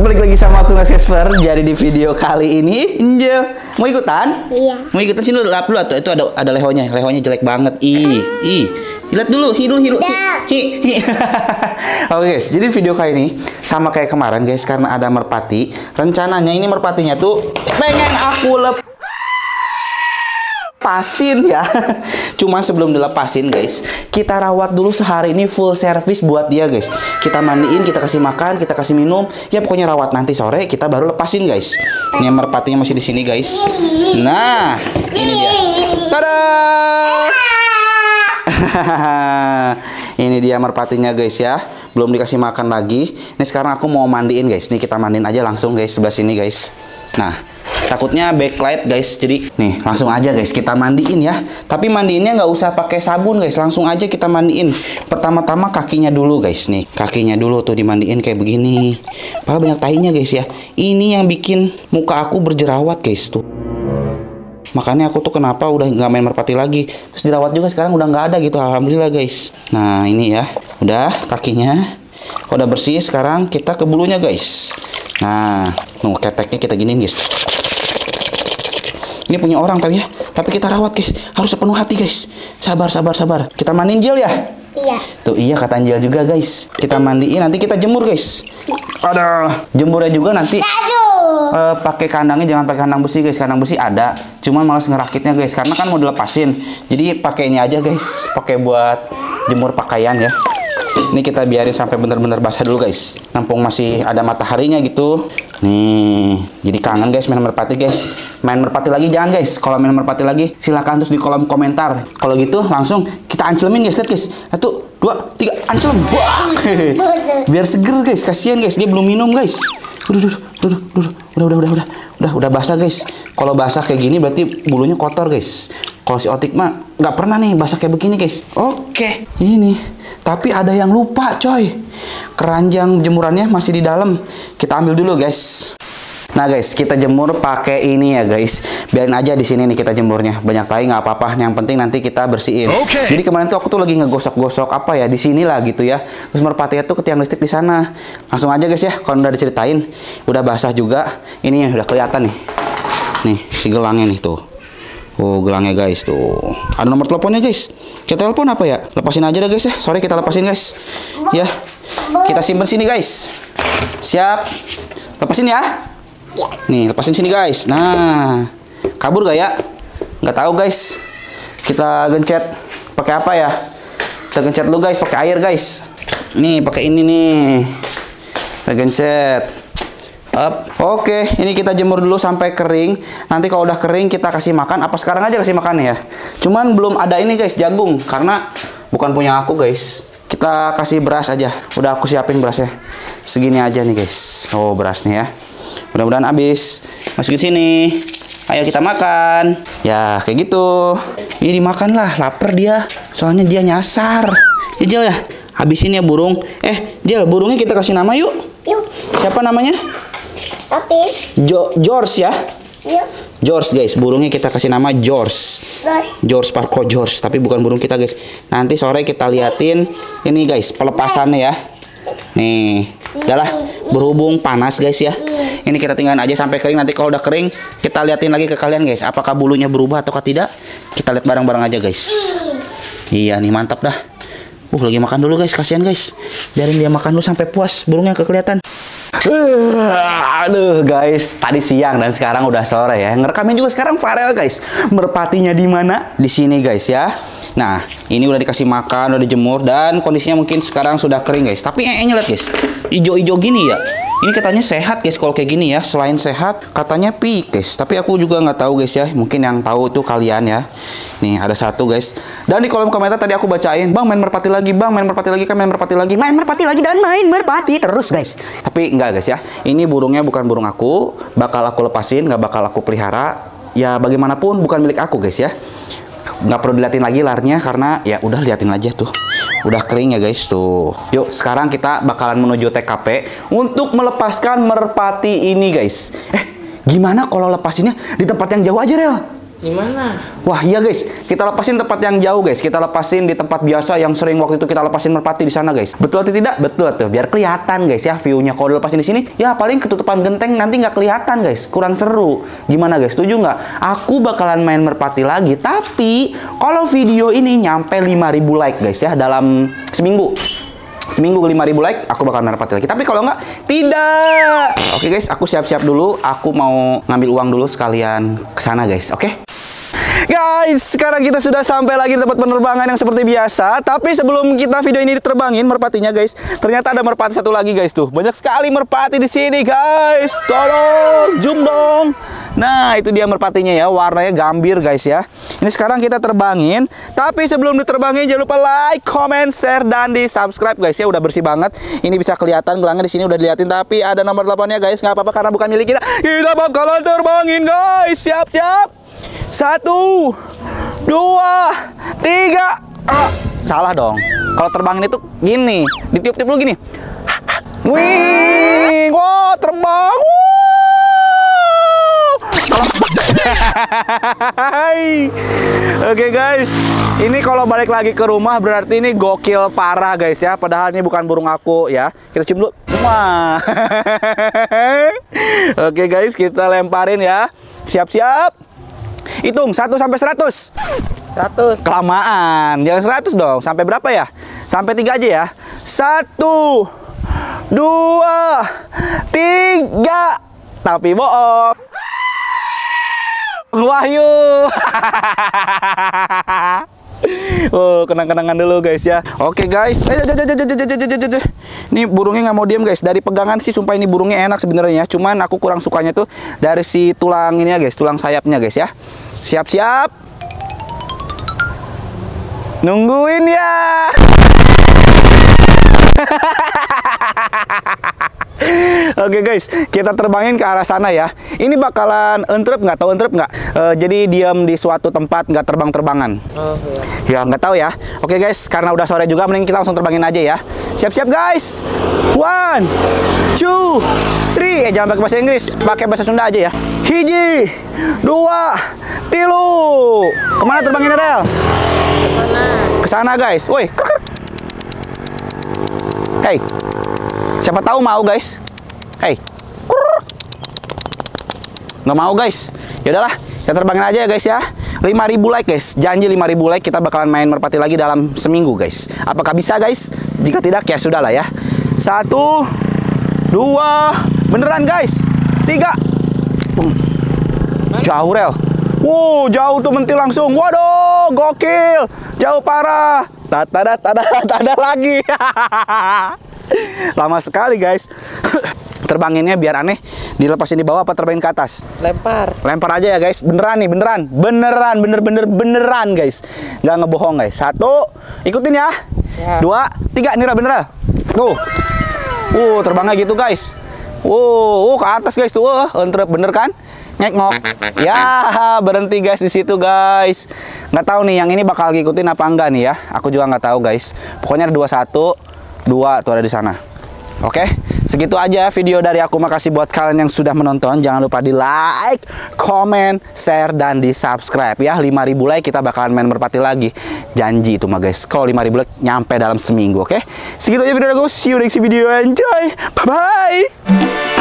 balik lagi sama aku Mas Casper. Jadi di video kali ini, Angel mau ikutan? Iya. Mau ikutan sini dulu, lap dulu tuh. Itu ada ada lehonya. Lehonya jelek banget. Ih, ih. Lihat dulu, hi dulu, hi dulu. Hi, hi. Oke guys, jadi video kali ini sama kayak kemarin guys karena ada merpati. Rencananya ini merpatinya tuh pengen aku lep lepasin ya. Cuman sebelum dilepasin guys, kita rawat dulu sehari ini full service buat dia guys. Kita mandiin, kita kasih makan, kita kasih minum. Ya pokoknya rawat nanti sore kita baru lepasin guys. Ini merpatinya masih di sini guys. Nah, ini dia. Tada! ini dia merpatinya guys ya. Belum dikasih makan lagi. Ini sekarang aku mau mandiin guys. Nih kita mandiin aja langsung guys sebelah sini guys. Nah, takutnya backlight guys. Jadi nih langsung aja guys kita mandiin ya. Tapi mandiinnya nggak usah pakai sabun guys. Langsung aja kita mandiin. Pertama-tama kakinya dulu guys. Nih kakinya dulu tuh dimandiin kayak begini. Padahal banyak tainya guys ya. Ini yang bikin muka aku berjerawat guys tuh. Makanya aku tuh kenapa udah nggak main merpati lagi. Terus dirawat juga sekarang udah nggak ada gitu. Alhamdulillah guys. Nah ini ya. Udah kakinya. Udah bersih sekarang kita ke bulunya guys. Nah, nunggu keteknya kita giniin guys. Ini punya orang tapi ya. Tapi kita rawat guys. Harus sepenuh hati guys. Sabar, sabar, sabar. Kita mandiin gel ya. Iya. Tuh iya kata Anjel juga guys. Kita mandiin nanti kita jemur guys. Ada jemurnya juga nanti eh, pakai kandangnya jangan pakai kandang besi guys. Kandang besi ada. Cuman malas ngerakitnya guys karena kan mau dilepasin. Jadi pakai ini aja guys. Pakai buat jemur pakaian ya. Ini kita biarin sampai bener-bener basah dulu guys. Nampung masih ada mataharinya gitu. Nih, jadi kangen guys main merpati guys. Main merpati lagi jangan guys. Kalau main merpati lagi silahkan terus di kolom komentar. Kalau gitu langsung kita anclemin guys. Lihat guys. Satu, dua, tiga, anclem. Wah. Biar seger guys. Kasihan guys dia belum minum guys. Udah, udah, udah, udah, udah, udah, udah, udah, udah basah guys. Kalau basah kayak gini berarti bulunya kotor guys. Kalau si Otik mah nggak pernah nih basah kayak begini guys. Oke, ini. Tapi ada yang lupa coy. Keranjang jemurannya masih di dalam. Kita ambil dulu guys. Nah guys, kita jemur pakai ini ya guys. Biarin aja di sini nih kita jemurnya. Banyak kali nggak apa-apa. Yang penting nanti kita bersihin. Oke. Jadi kemarin tuh aku tuh lagi ngegosok-gosok apa ya di sini lah gitu ya. Terus merpatinya tuh ke tiang listrik di sana. Langsung aja guys ya. Kalau udah diceritain, udah basah juga. Ini yang udah kelihatan nih. Nih si gelangnya nih tuh. Oh gelangnya guys tuh. Ada nomor teleponnya guys. Kita telepon apa ya? Lepasin aja deh guys ya. Sore kita lepasin guys. Ya. Kita simpen sini guys. Siap. Lepasin ya. Nih, lepasin sini guys. Nah, kabur gak ya? Nggak tahu guys. Kita gencet pakai apa ya? Kita gencet lu guys, pakai air guys. Nih, pakai ini nih. Kita gencet. Up. Oke, ini kita jemur dulu sampai kering. Nanti kalau udah kering kita kasih makan. Apa sekarang aja kasih makan ya? Cuman belum ada ini guys, jagung karena bukan punya aku guys. Kita kasih beras aja. Udah aku siapin berasnya. Segini aja nih guys. Oh, berasnya ya. Mudah-mudahan habis. Masukin sini. Ayo kita makan. Ya, kayak gitu. Ini dimakan lah, lapar dia. Soalnya dia nyasar. Ya, Jel ya. Habisin ya burung. Eh, Jel, burungnya kita kasih nama yuk. Yuk. Siapa namanya? Tapi. Jo George ya. Yuk. George guys, burungnya kita kasih nama George. George Parko George, tapi bukan burung kita guys. Nanti sore kita liatin ini guys pelepasannya ya. Nih, udahlah berhubung panas guys ya. Ini kita tinggalin aja sampai kering. Nanti kalau udah kering, kita liatin lagi ke kalian guys. Apakah bulunya berubah atau tidak? Kita lihat bareng-bareng aja guys. Iya nih mantap dah. Uh lagi makan dulu guys, kasihan guys. Biarin dia makan dulu sampai puas, burungnya kekelihatan. Uh, aduh guys, tadi siang dan sekarang udah sore ya. Ngerekamin juga sekarang Farel guys. Merpatinya di mana? Di sini guys ya. Nah, ini udah dikasih makan, udah dijemur dan kondisinya mungkin sekarang sudah kering guys. Tapi eh lihat guys, ijo-ijo gini ya. Ini katanya sehat guys kalau kayak gini ya. Selain sehat, katanya pik guys. Tapi aku juga nggak tahu guys ya. Mungkin yang tahu itu kalian ya. Nih ada satu guys. Dan di kolom komentar tadi aku bacain, bang main merpati lagi, bang main merpati lagi kan main merpati lagi, main merpati lagi dan main merpati terus guys. Tapi enggak guys ya. Ini burungnya bukan burung aku. Bakal aku lepasin, nggak bakal aku pelihara. Ya bagaimanapun bukan milik aku guys ya nggak perlu diliatin lagi larnya karena ya udah liatin aja tuh. Udah kering ya guys tuh. Yuk sekarang kita bakalan menuju TKP untuk melepaskan merpati ini guys. Eh gimana kalau lepasinnya di tempat yang jauh aja Rel Di mana? Wah iya guys, kita lepasin tempat yang jauh guys. Kita lepasin di tempat biasa yang sering waktu itu kita lepasin merpati di sana guys. Betul atau tidak? Betul tuh. Biar kelihatan guys ya viewnya. Kalau lepasin di sini, ya paling ketutupan genteng nanti nggak kelihatan guys. Kurang seru. Gimana guys? Setuju nggak? Aku bakalan main merpati lagi. Tapi kalau video ini nyampe 5000 like guys ya dalam seminggu. Seminggu 5000 like, aku bakal merpati lagi. Tapi kalau nggak, tidak. Oke guys, aku siap-siap dulu. Aku mau ngambil uang dulu sekalian ke sana guys. Oke? Guys, sekarang kita sudah sampai lagi di tempat penerbangan yang seperti biasa. Tapi sebelum kita video ini diterbangin merpatinya, guys, ternyata ada merpati satu lagi, guys. Tuh, banyak sekali merpati di sini, guys. Tolong, zoom dong. Nah, itu dia merpatinya ya, warnanya gambir, guys ya. Ini sekarang kita terbangin. Tapi sebelum diterbangin, jangan lupa like, comment, share, dan di subscribe, guys ya. Udah bersih banget. Ini bisa kelihatan gelangnya di sini udah diliatin. Tapi ada nomor teleponnya, guys. Nggak apa-apa karena bukan milik kita. Kita bakalan terbangin, guys. Siap-siap. Satu, dua, tiga. Ah, salah dong. Kalau terbangin itu gini, ditiup-tiup dulu gini. Wih, wah terbang. Hai. Oke guys, ini kalau balik lagi ke rumah berarti ini gokil parah guys ya. Padahal ini bukan burung aku ya. Kita cium dulu. Oke guys, kita lemparin ya. Siap-siap. Hitung 1 sampai 100. 100. Kelamaan. Jangan 100 dong. Sampai berapa ya? Sampai 3 aja ya. 1 2 3 tapi bohong. Wahyu. Oh, kenang-kenangan dulu guys ya. Oke okay, guys. Eh, ini burungnya nggak mau diem guys. Dari pegangan sih sumpah ini burungnya enak sebenarnya. Cuman aku kurang sukanya tuh dari si tulang ini ya guys, tulang sayapnya guys ya. Siap-siap. Nungguin ya. Oke guys, kita terbangin ke arah sana ya. Ini bakalan entrep nggak? Tahu entrep nggak? Eh, jadi diam di suatu tempat nggak terbang-terbangan. Oh, iya. Ya nggak tahu ya. Oke guys, karena udah sore juga, mending kita langsung terbangin aja ya. Siap-siap guys. One, two, three. Eh jangan pakai bahasa Inggris, pakai bahasa Sunda aja ya. Hiji, dua, tilu. Ke mana terbangin Rel? Mana? Ke sana guys. Woi. Hey. Siapa tahu mau guys? Hey. Nggak mau guys. Ya udahlah, kita terbangin aja ya guys ya. 5000 like guys. Janji 5000 like kita bakalan main merpati lagi dalam seminggu guys. Apakah bisa guys? Jika tidak ya sudahlah ya. Satu, dua, beneran guys. Tiga. Jauh rel. Wow, jauh tuh mentil langsung. Waduh, gokil. Jauh parah. Tada tada tada lagi. Lama sekali guys. Terbanginnya biar aneh. Dilepasin di bawah apa terbangin ke atas? Lempar. Lempar aja ya guys. Beneran nih, beneran. Beneran, bener-bener beneran guys. Nggak ngebohong guys. Satu, ikutin ya. Ya. Dua, tiga. Nira beneran. Tuh. Uh, terbangnya gitu guys. Uh, uh ke atas guys tuh. Uh, entrep bener kan? Ngek-ngok. Ya, berhenti guys di situ guys. Nggak tahu nih yang ini bakal ngikutin apa enggak nih ya. Aku juga nggak tahu guys. Pokoknya ada dua satu, dua tuh ada di sana. Oke, segitu aja video dari aku. Makasih buat kalian yang sudah menonton. Jangan lupa di like, comment, share, dan di subscribe ya. 5000 like kita bakalan main merpati lagi. Janji itu mah guys. Kalau 5000 like nyampe dalam seminggu, oke? Segitu aja video dari aku. See you next video. Enjoy. Bye bye.